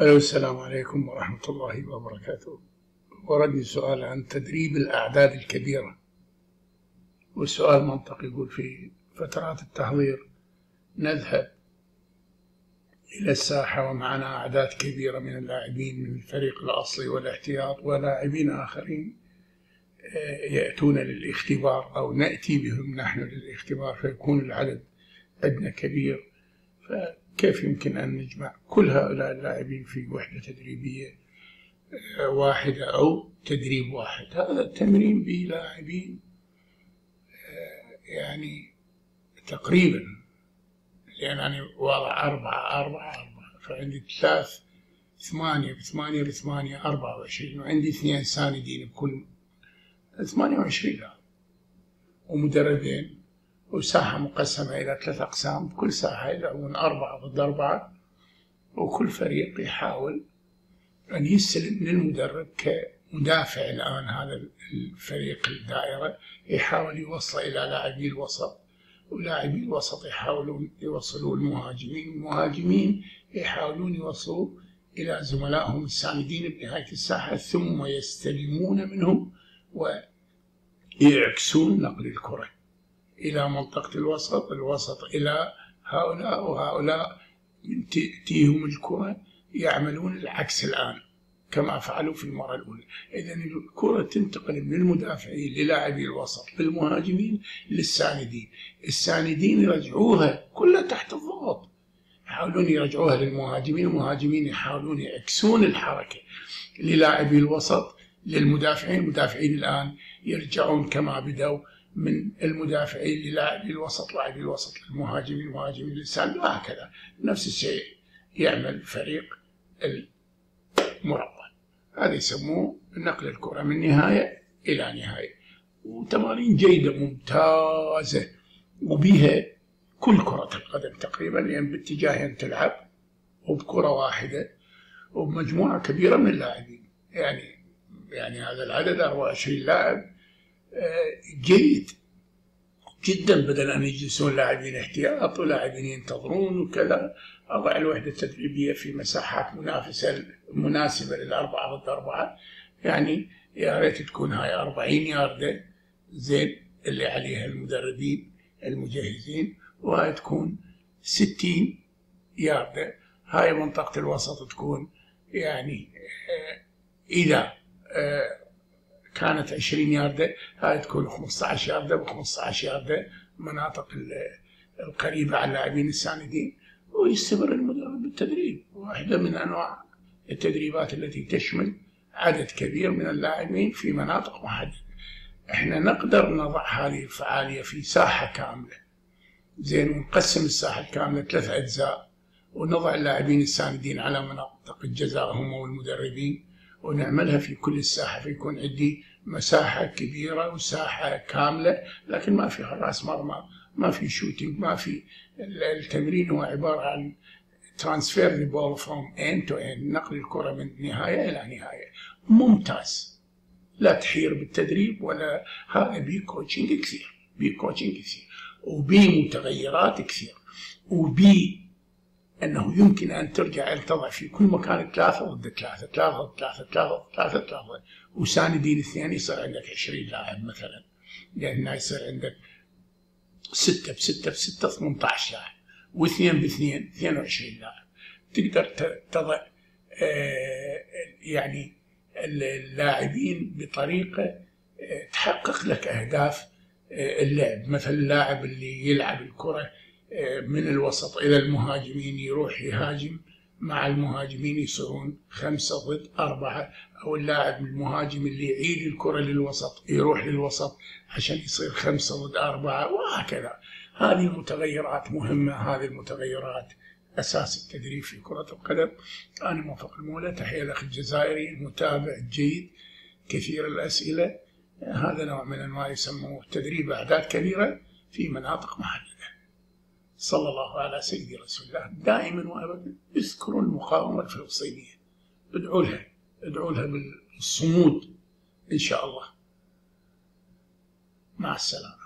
ألو السلام عليكم ورحمة الله وبركاته. وردني سؤال عن تدريب الأعداد الكبيرة. والسؤال منطقي يقول في فترات التحضير نذهب إلى الساحة ومعنا أعداد كبيرة من اللاعبين من الفريق الأصلي والاحتياط ولاعبين آخرين آه، يأتون للاختبار أو نأتي بهم نحن للاختبار فيكون العدد عندنا كبير. فكيف يمكن أن نجمع كل هؤلاء اللاعبين في وحدة تدريبية واحدة أو تدريب واحد؟ هذا التمرين بلاعبين آه، يعني تقريبا لأن أنا واضع أربعة أربعة أربعة فعندي ثلاث ثمانية بثمانية بثمانية أربعة وعشرين وعندي اثنين ساندين بكل ثمانية وعشرين ومدربين وساحة مقسمة إلى ثلاث أقسام كل ساحة يلعبون أربعة ضد أربعة وكل فريق يحاول أن يستلم للمدرب كمدافع الآن هذا الفريق الدائرة يحاول يوصل إلى لاعبي الوسط ولاعبي الوسط يحاولون يوصلوا المهاجمين المهاجمين يحاولون يوصلوا إلى زملائهم الساندين بنهاية الساحة ثم يستلمون منهم ويعكسون نقل الكرة. إلى منطقة الوسط الوسط إلى هؤلاء وهؤلاء تأتيهم الكرة يعملون العكس الآن كما فعلوا في المرة الأولى. إذا الكرة تنتقل من المدافعين للاعبي الوسط للمهاجمين للساندين. الساندين يرجعوها كلها تحت الضغط. يحاولون يرجعوها للمهاجمين المهاجمين يحاولون يعكسون الحركة للاعبي الوسط للمدافعين. المدافعين الآن يرجعون كما بدأوا من المدافعين الوسط لاعبي الوسط للمهاجمين المهاجمين للساندين وهكذا. نفس الشيء يعمل فريق المربع. هذا يسموه نقل الكرة من نهاية إلى نهاية. وتمارين جيدة ممتازة وبها كل كرة القدم تقريبا لأن باتجاهين تلعب وبكرة واحدة وبمجموعة كبيرة من اللاعبين. يعني يعني هذا العدد 24 لاعب جيد جدا بدل أن يجلسون لاعبين احتياط ولاعبين ينتظرون وكذا. أضع الوحدة التدريبية في مساحات منافسة مناسبة للأربعة ضد أربعة. يعني يا ريت تكون هاي 40 ياردة زين اللي عليها المدربين المجهزين وهاي تكون 60 ياردة. هاي منطقة الوسط تكون يعني آه، إذا آه، كانت 20 ياردة هاي تكون 15 ياردة ب 15 ياردة مناطق القريبة على اللاعبين الساندين ويستمر المدرب بالتدريب. واحدة من أنواع التدريبات التي تشمل عدد كبير من اللاعبين في مناطق محددة إحنا نقدر نضع هذه الفعالية في ساحة كاملة. زين ونقسم الساحة الكاملة ثلاث أجزاء ونضع اللاعبين الساندين على مناطق الجزاء هم والمدربين. ونعملها في كل الساحة فيكون عندي مساحة كبيرة وساحة كاملة لكن ما في حراس مرمى ما في shooting ما في التمرين هو عبارة عن transfer the ball from end to end نقل الكرة من نهاية إلى نهاية. ممتاز. لا تحير بالتدريب ولا هذا بي coaching كثير بي coaching كثير وبي متغيرات كثير وبي أنه يمكن أن ترجع ان تضع في كل مكان ثلاثة ضد ثلاثة، ثلاثة ضد ثلاثة، ثلاثة ضد ثلاثة، ثلاثة وساندين اثنين يصير عندك 20 لاعب مثلا. لأن يصير عندك ستة بستة بستة 18 لاعب واثنين باثنين 22 لاعب. تقدر تضع آه، يعني اللاعبين بطريقة آه، تحقق لك أهداف آه، اللعب. مثل اللاعب اللي يلعب الكرة من الوسط إلى المهاجمين يروح يهاجم. مع المهاجمين يصيرون خمسة ضد أربعة. أو اللاعب المهاجم اللي يعيد الكرة للوسط يروح للوسط عشان يصير خمسة ضد أربعة. وهكذا. هذه المتغيرات مهمة. هذه المتغيرات أساس التدريب في كرة القدم. أنا موفق المولى. تحية الأخ الجزائري المتابع الجيد. كثير الأسئلة. هذا نوع من أنواع يسموه تدريب أعداد كبيرة في مناطق محددة. صلى الله على سيدي رسول الله. دائما وابدا اذكروا المقاومة الفلسطينية. ادعوا لها ادعوا لها بالصمود إن شاء الله. مع السلامة.